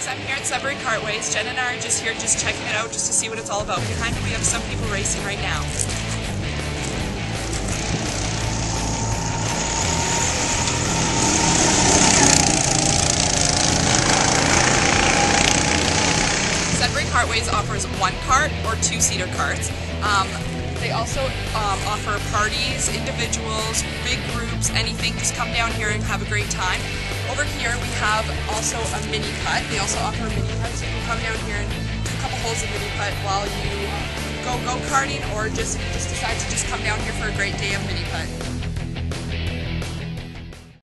guys, I'm here at Sudbury Kartways. Jen and I are just here just checking it out just to see what it's all about. Behind me we have some people racing right now. Sudbury Kartways offers one cart or two-seater carts. Um, they also um, offer parties, individuals, big groups, anything. Just come down here and have a great time. Over here we have also a mini putt. They also offer a mini putt, so you can come down here and do a couple holes of mini putt while you go go karting, or just just decide to just come down here for a great day of mini putt.